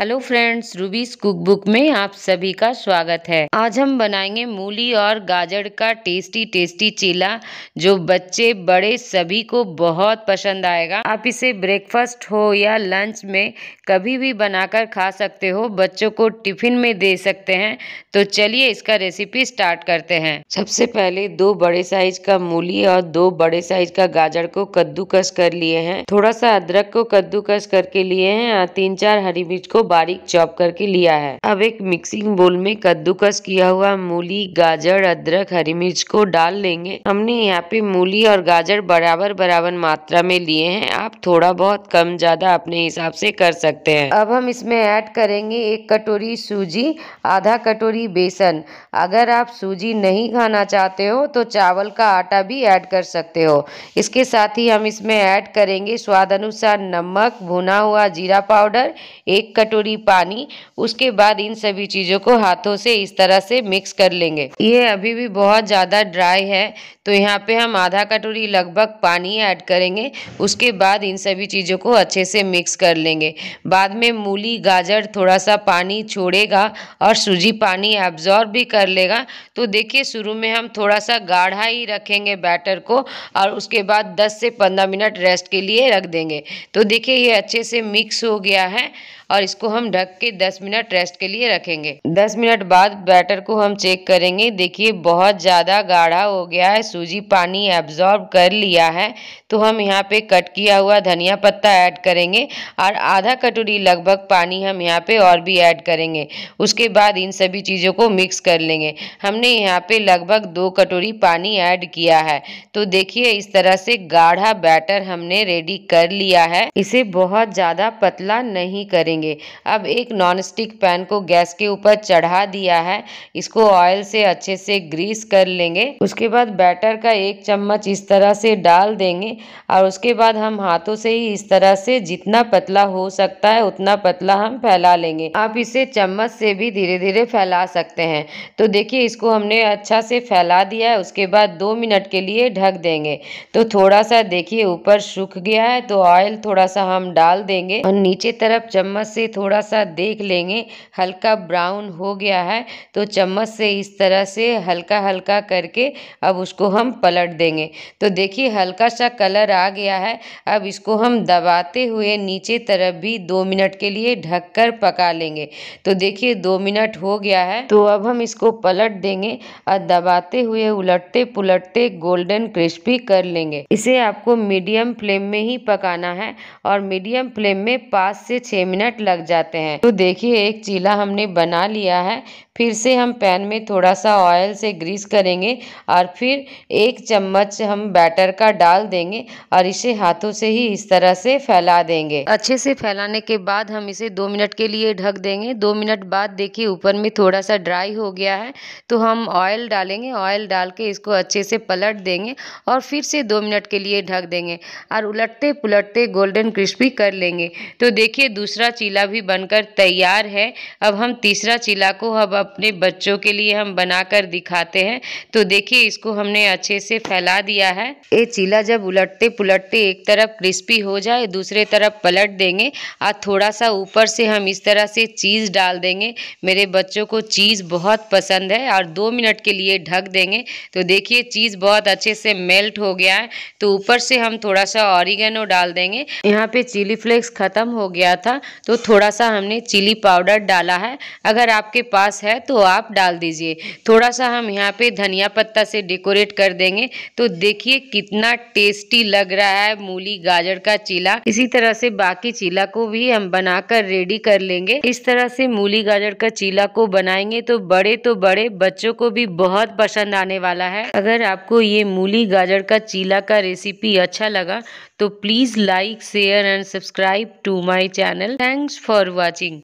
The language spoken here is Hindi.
Hello friends Ruby's cook book में आप सभी का स्वागत है। आज हम बनाएँगे मूली और गाजर का टेस्टी टेस्टी चीला, जो बच्चे, बड़े सभी को बहुत पसंद आएगा। आप इसे ब्रेकफास्ट हो या लंच में कभी भी बनाकर खा सकते हो, बच्चों को टिफ़िन में दे सकते हैं। तो चलिए इसका रेसिपी स्टार्ट करते हैं। सबसे पहले दो बड़े साइज़ का मूली और दो बड़े साइज़ का गाजर को कद्दूकस कर लिए हैं। थोड़ा सा अदरक को कद्दूकस करके लिए हैं तीन चार हरी मिर्च को बारीक चॉप करके लिया है। अब एक मिक्सिंग बोल में कद्दूकस किया हुआ मूली, गाजर, अदरक, हरी मिर्च को डाल लेंगे। हमने यहाँ पे मूली और गाजर बराबर बराबर मात्रा में लिए हैं। आप थोड़ा बहुत कम ज़्यादा अपने हिसाब से कर सकते हैं। अब हम इसमें ऐड करेंगे एक कटोरी सूजी, आधा कटोरी बेसन। अगर आप सूजी नहीं खाना चाहते हो तो चावल का आटा भी ऐड कर सकते हो। इसके साथ ही हम इसमें ऐड करेंगे स्वाद अनुसार नमक, भुना हुआ जीरा पाउडर, एक कटोरी कटोरी पानी, उसके बाद इन सभी चीज़ों को हाथों से इस तरह से मिक्स कर लेंगे। ये अभी भी बहुत ज़्यादा ड्राई है तो यहाँ पे हम आधा कटोरी लगभग पानी ऐड करेंगे, उसके बाद इन सभी चीज़ों को अच्छे से मिक्स कर लेंगे। बाद में मूली, गाजर थोड़ा सा पानी छोड़ेगा और सूजी पानी एब्जॉर्ब भी कर लेगा। तो देखिए, शुरू में हम थोड़ा सा गाढ़ा ही रखेंगे बैटर को और उसके बाद 10 से 15 मिनट रेस्ट के लिए रख देंगे। तो देखिए, ये अच्छे से मिक्स हो गया है। और इसको हम ढक के 10 मिनट रेस्ट के लिए रखेंगे। 10 मिनट बाद बैटर को हम चेक करेंगे। देखिए, बहुत ज़्यादा गाढ़ा हो गया है। सूजी पानी एब्जॉर्ब कर लिया है। तो हम यहाँ पे कट किया हुआ धनिया पत्ता ऐड करेंगे और आधा कटोरी लगभग पानी हम यहाँ पे और भी ऐड करेंगे। उसके बाद इन सभी चीज़ों को मिक्स कर लेंगे। हमने यहाँ पे लगभग दो कटोरी पानी ऐड किया है। तो देखिए, इस तरह से गाढ़ा बैटर हमने रेडी कर लिया है। इसे बहुत ज़्यादा पतला नहीं करेंगे। लेंगे अब एक नॉन स्टिक पैन को गैस के ऊपर चढ़ा दिया है। इसको ऑयल से अच्छे से ग्रीस कर लेंगे। उसके बाद बैटर का एक चम्मच इस तरह से डाल देंगे और उसके बाद हम हाथों से ही इस तरह से जितना पतला हो सकता है उतना पतला हम फैला लेंगे। आप इसे चम्मच से भी धीरे धीरे फैला सकते हैं। तो देखिए, इसको हमने अच्छा से फैला दिया है। उसके बाद दो मिनट के लिए ढक देंगे। तो थोड़ा सा देखिए, ऊपर सूख गया है। तो ऑयल थोड़ा सा हम डाल देंगे और नीचे तरफ़ चम्मच से थोड़ा सा देख लेंगे। हल्का ब्राउन हो गया है तो चम्मच से इस तरह से हल्का हल्का करके अब उसको हम पलट देंगे। तो देखिए हल्का सा कलर आ गया है। अब इसको हम दबाते हुए नीचे तरफ़ भी दो मिनट के लिए ढककर पका लेंगे। तो देखिए, दो मिनट हो गया है तो अब हम इसको पलट देंगे और दबाते हुए उलटते पुलटते गोल्डन क्रिस्पी कर लेंगे। इसे आपको मीडियम फ्लेम में ही पकाना है और मीडियम फ्लेम में पाँच से छः मिनट लग जाते हैं। तो देखिए एक चीला हमने बना लिया है। फिर से हम पैन में थोड़ा सा ऑयल से ग्रीस करेंगे और फिर एक चम्मच हम बैटर का डाल देंगे और इसे हाथों से ही इस तरह से फैला देंगे। अच्छे से फैलाने के बाद हम इसे दो मिनट के लिए ढक देंगे। दो मिनट बाद देखिए ऊपर में थोड़ा सा ड्राई हो गया है। तो हम ऑयल डालेंगे। ऑयल डाल के इसको अच्छे से पलट देंगे और फिर से दो मिनट के लिए ढक देंगे और उलटते पुलटते गोल्डन क्रिस्पी कर लेंगे। तो देखिए दूसरा चीला भी बनकर तैयार है। अब हम तीसरा चीला को अब अपने बच्चों के लिए हम बनाकर दिखाते हैं। तो देखिए, इसको हमने अच्छे से फैला दिया है। ये चीला जब उलटते पुलटते एक तरफ़ क्रिस्पी हो जाए, दूसरे तरफ़ पलट देंगे। और थोड़ा सा ऊपर से हम इस तरह से चीज़ डाल देंगे। मेरे बच्चों को चीज़ बहुत पसंद है और दो मिनट के लिए ढक देंगे। तो देखिए, चीज़ बहुत अच्छे से मेल्ट हो गया है। तो ऊपर से हम थोड़ा सा ऑरिगेनो डाल देंगे। यहाँ पे चिली फ्लेक्स ख़त्म हो गया था। तो थोड़ा सा हमने चिली पाउडर डाला है। अगर आपके पास है तो आप डाल दीजिए। थोड़ा सा हम यहाँ पे धनिया पत्ता से डेकोरेट कर देंगे। तो देखिए कितना टेस्टी लग रहा है मूली गाजर का चीला। इसी तरह से बाकी चीला को भी हम बनाकर रेडी कर लेंगे। इस तरह से मूली गाजर का चीला को बनाएँगे तो बड़े तो बड़े, बच्चों को भी बहुत पसंद आने वाला है। अगर आपको ये मूली गाजर का चीला का रेसिपी अच्छा लगा तो please like share and subscribe to my channel thanks for watching